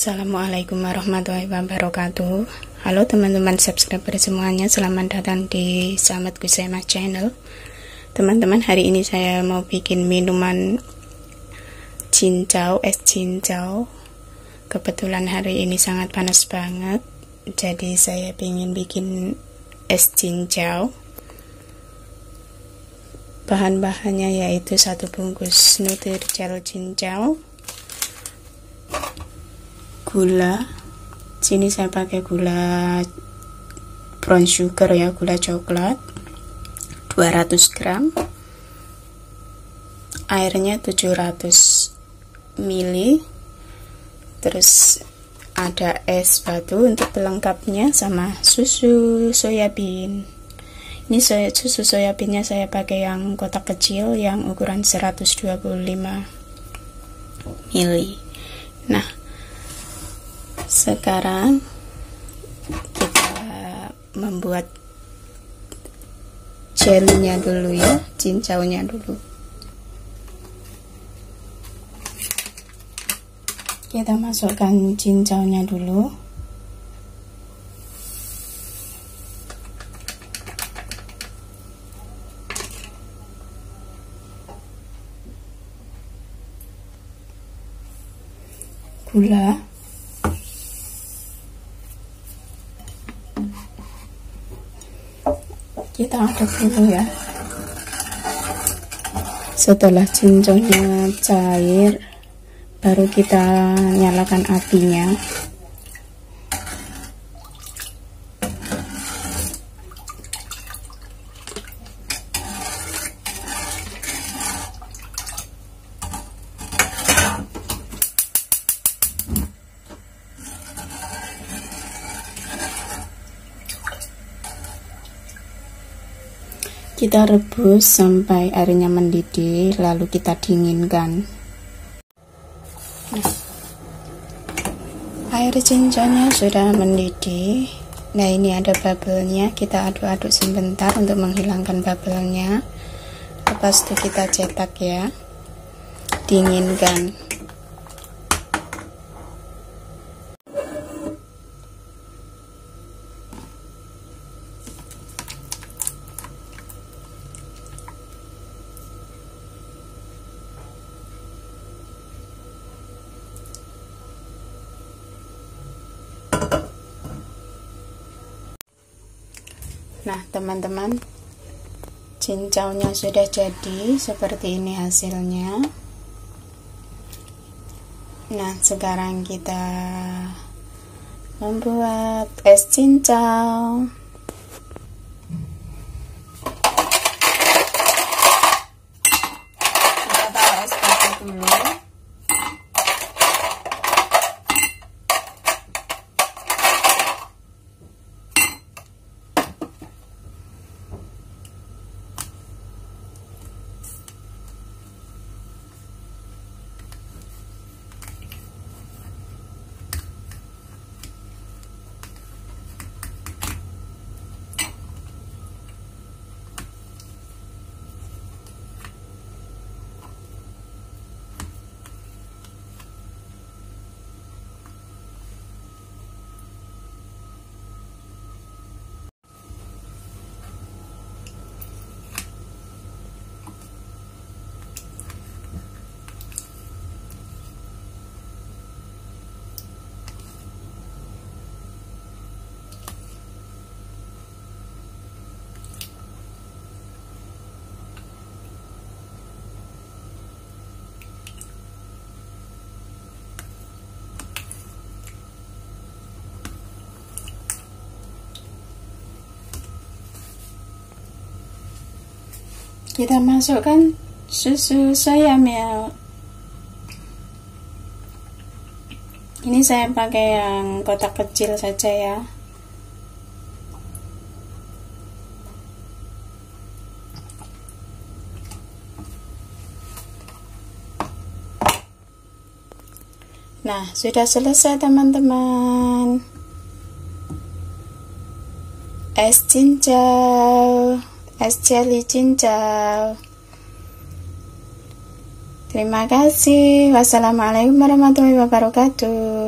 Assalamualaikum warahmatullahi wabarakatuh. Halo teman-teman subscriber semuanya Selamat datang di Selamat Kusema channel. Teman-teman hari ini saya mau bikin minuman Cincau, es cincau. Kebetulan hari ini sangat panas banget Jadi saya ingin bikin es cincau. Bahan-bahannya yaitu satu bungkus Nutrijel cincau gula. Sini saya pakai gula brown sugar ya gula coklat. 200 gram. Airnya 700 ml terus ada es batu untuk pelengkapnya sama susu soya bean ini soya, susu soya beannya saya pakai yang kotak kecil yang ukuran 125 ml nah sekarang kita membuat jelinya dulu ya cincaunya dulu. Kita masukkan cincaunya dulu. Gula kita aduk dulu ya. Setelah cincaunya cair baru kita nyalakan apinya kita rebus sampai airnya mendidih lalu kita dinginkan. Air cincangnya sudah mendidih. Nah ini ada bubble-nya. Kita aduk-aduk sebentar untuk menghilangkan bubble-nya. Lepas itu kita cetak ya. Dinginkan Nah, teman-teman, cincaunya sudah jadi seperti ini hasilnya. Nah, sekarang kita membuat es cincau. Kita taruh es batu dulu. Kita masukkan susu soya milk ini saya pakai yang kotak kecil saja ya. Nah sudah selesai teman-teman. Es cincau es jelly cincau terima kasih. Wassalamualaikum warahmatullahi wabarakatuh